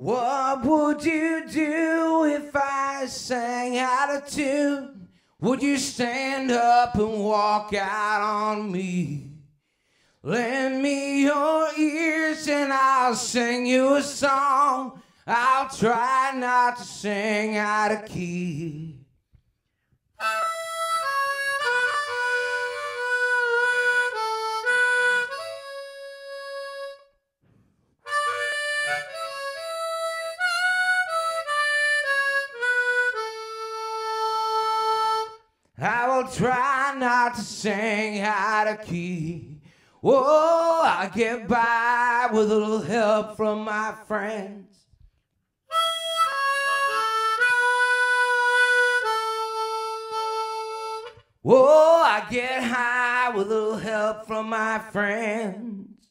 What would you do if I sang out of tune? Would you stand up and walk out on me? Lend me your ears and I'll sing you a song. I'll try not to sing out of key. I will try not to sing out of key. Oh, I get by with a little help from my friends. Oh, I get high with a little help from my friends.